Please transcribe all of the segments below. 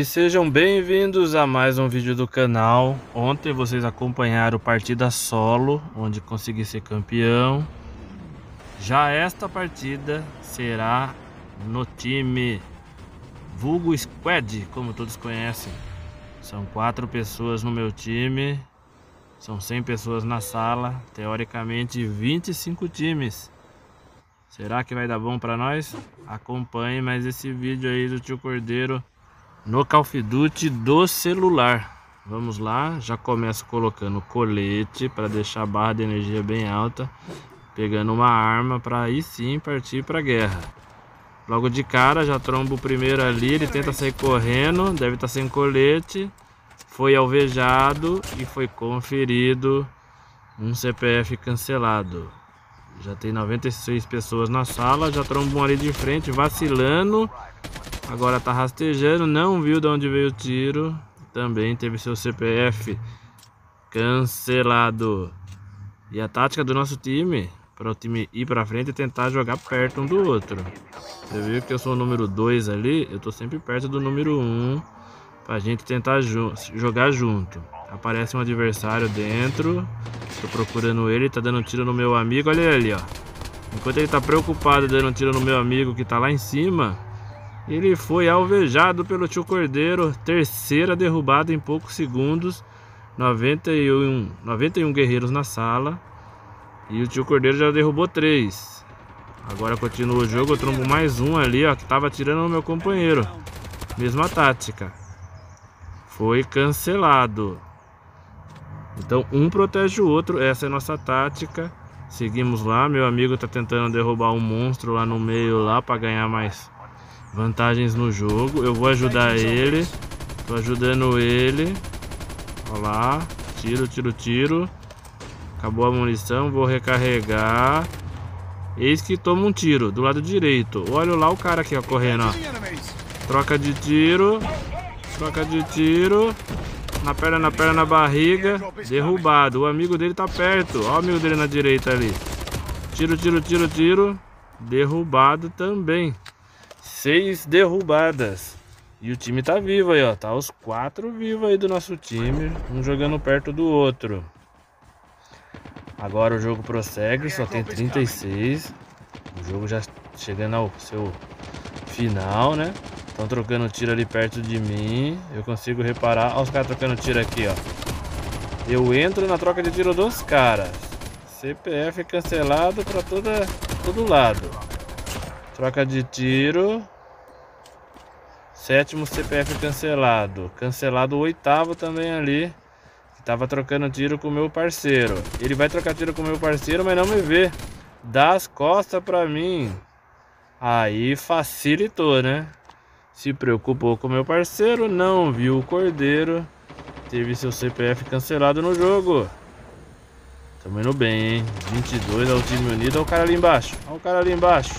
E sejam bem-vindos a mais um vídeo do canal. Ontem vocês acompanharam partida solo, onde consegui ser campeão. Já esta partida será no time Vulgo Squad, como todos conhecem. São quatro pessoas no meu time, são 100 pessoas na sala, teoricamente 25 times. Será que vai dar bom para nós? Acompanhe mais esse vídeo aí do tio Cordeiro no Call of Duty do celular. Vamos lá, já começo colocando colete para deixar a barra de energia bem alta, pegando uma arma para aí sim partir para guerra. Logo de cara já trombo o primeiro ali, ele tenta sair correndo, deve estar tá sem colete, foi alvejado e foi conferido um CPF cancelado. Já tem 96 pessoas na sala, já trombo um ali de frente, vacilando, Agora tá rastejando, não viu de onde veio o tiro. Também teve seu CPF cancelado. E a tática do nosso time, para o time ir para frente e tentar jogar perto um do outro. Você viu que eu sou o número 2 ali, eu tô sempre perto do número 1 um, pra gente tentar ju jogar junto. Aparece um adversário dentro, tô procurando ele, tá dando tiro no meu amigo, olha ele ali, ó. Enquanto ele tá preocupado dando tiro no meu amigo que tá lá em cima, ele foi alvejado pelo tio Cordeiro, terceira derrubada em poucos segundos. 91, 91 guerreiros na sala. E o tio Cordeiro já derrubou três. Agora continua o jogo, eu trombo mais um ali, ó, que tava atirando no meu companheiro. Mesma tática. Foi cancelado. Então um protege o outro, essa é a nossa tática. Seguimos lá, meu amigo tá tentando derrubar um monstro lá no meio lá para ganhar mais vantagens no jogo. Eu vou ajudar ele. Tô ajudando ele. Olha lá. Tiro, tiro, tiro. Acabou a munição. Vou recarregar. Eis que toma um tiro do lado direito. Olha lá o cara aqui, ó, correndo, ó. Troca de tiro. Troca de tiro. Na perna, na perna, na barriga. Derrubado. O amigo dele tá perto. Olha o amigo dele na direita ali. Tiro, tiro, tiro, tiro. Derrubado também seis derrubadas. E o time tá vivo aí, ó. Tá os quatro vivos aí do nosso time, um jogando perto do outro. Agora o jogo prossegue, só tem 36. O jogo já chegando ao seu final, né? Estão trocando tiro ali perto de mim. Eu consigo reparar. Olha os caras trocando tiro aqui, ó. Eu entro na troca de tiro dos caras. CPF cancelado para toda todo lado. Troca de tiro. Sétimo CPF cancelado. Cancelado o oitavo também ali. Que tava trocando tiro com o meu parceiro. Ele vai trocar tiro com o meu parceiro, mas não me vê. Dá as costas pra mim. Aí facilitou, né? Se preocupou com meu parceiro, não viu o cordeiro. Teve seu CPF cancelado no jogo. Tamo indo bem, hein? 22 ao time unido. Olha o cara ali embaixo. Olha o cara ali embaixo.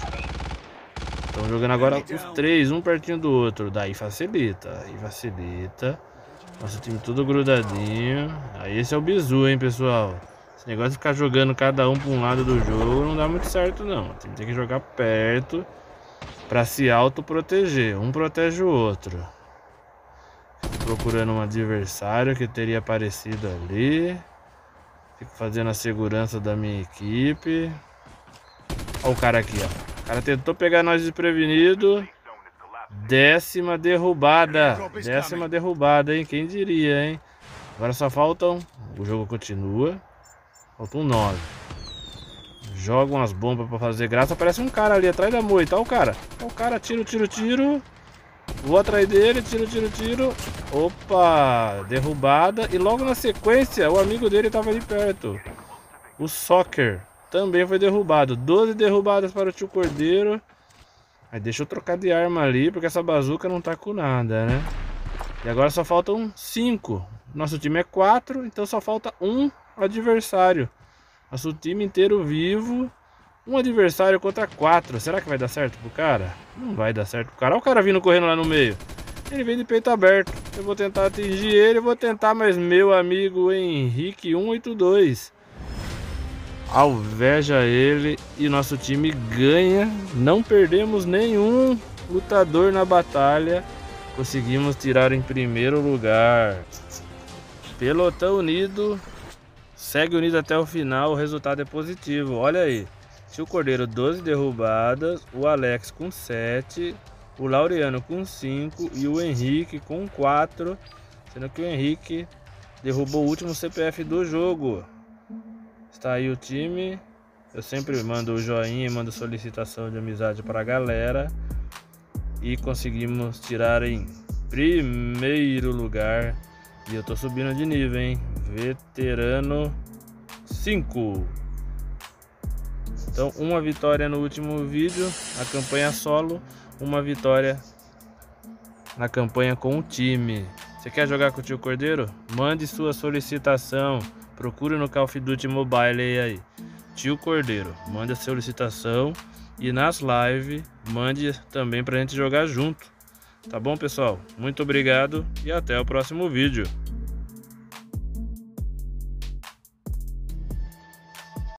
Estão jogando agora os três, um pertinho do outro. Daí facilita, aí facilita. Nosso time tudo grudadinho. Aí esse é o bizu, hein, pessoal. Esse negócio de ficar jogando cada um para um lado do jogo não dá muito certo, não. Tem que jogar perto para se auto-proteger. Um protege o outro. Procurando um adversário que teria aparecido ali. Fico fazendo a segurança da minha equipe. Olha o cara aqui, ó cara tentou pegar nós desprevenido. Décima derrubada. Décima derrubada, hein? Quem diria, hein? Agora só faltam. O jogo continua. Faltam nove. Joga umas bombas pra fazer graça. Aparece um cara ali atrás da moita. Olha o cara. Olha o cara. Tiro, tiro, tiro. Vou atrás dele. Tiro, tiro, tiro. Opa. Derrubada. E logo na sequência, o amigo dele tava ali perto. O Soccer também foi derrubado. 12 derrubadas para o tio Cordeiro. Aí deixa eu trocar de arma ali, porque essa bazuca não tá com nada, né? E agora só faltam 5. Nosso time é 4, então só falta um adversário. Nosso time inteiro vivo. Um adversário contra 4. Será que vai dar certo pro cara? Não vai dar certo pro cara. Olha o cara vindo correndo lá no meio. Ele vem de peito aberto. Eu vou tentar atingir ele. Vou tentar, mas meu amigo Henrique 182 alveja ele e nosso time ganha. Não perdemos nenhum lutador na batalha. Conseguimos tirar em primeiro lugar. Pelotão unido. Segue unido até o final. O resultado é positivo. Olha aí. Tio Cordeiro 12 derrubadas. O Alex com 7. O Laureano com 5. E o Henrique com 4. Sendo que o Henrique derrubou o último CPF do jogo. Está aí o time. Eu sempre mando o joinha mando solicitação de amizade para a galera. E conseguimos tirar em primeiro lugar. E eu tô subindo de nível, hein? Veterano 5. Então, uma vitória no último vídeo, a campanha solo, uma vitória na campanha com o time. Você quer jogar com o tio Cordeiro? Mande sua solicitação. Procure no Call of Duty Mobile aí. Tio Cordeiro, mande a solicitação e nas lives mande também pra gente jogar junto. Tá bom, pessoal? Muito obrigado e até o próximo vídeo.